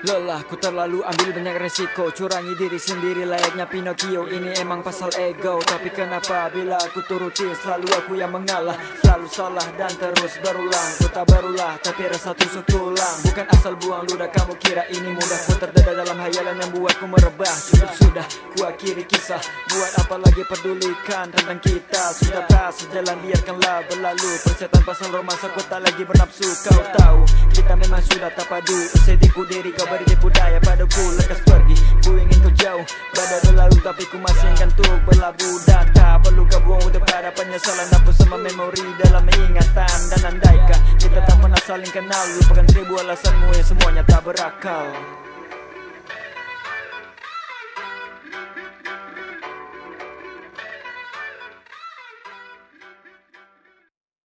Lelah ku terlalu ambil banyak resiko. Curangi diri sendiri layaknya Pinocchio. Ini emang pasal ego Tapi kenapa? Bila aku turuti Selalu aku yang mengalah. Selalu salah dan terus berulang. Ku tak berulah tapi rasa tusuk tulang. Bukan asal buang ludah kamu kira ini mudah. Ku terdedah dalam hayalan yang buatku merebah. Cukup sudah ku akhiri kisah Buat apa lagi pedulikan tentang kita? Sudah tak sejalan biarkanlah berlalu. Persetan pasal romansa ku tak lagi bernafsu. Kau tahu kita memang sudah tak padu. Usai tipu diri kau beri tipu daya padaku. Lekas pergi Ku ingin kau jauh. Badai berlalu tapi ku masih untuk berlabuh Dan tak perlu kau buang untuk pada penyesalan Hapus semua memori dalam ingatan. Dan andaikah kita tak pernah saling kenal Lupakan seribu alasanmu yang semuanya tak berakal